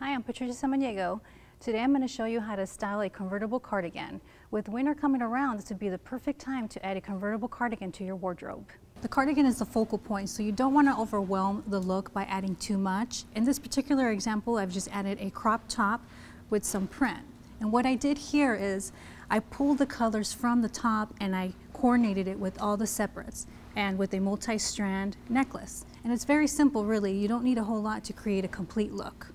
Hi, I'm Patricia Samaniego. Today I'm going to show you how to style a convertible cardigan. With winter coming around, this would be the perfect time to add a convertible cardigan to your wardrobe. The cardigan is the focal point, so you don't want to overwhelm the look by adding too much. In this particular example, I've just added a crop top with some print. And what I did here is I pulled the colors from the top and I coordinated it with all the separates and with a multi-strand necklace. And it's very simple really, you don't need a whole lot to create a complete look.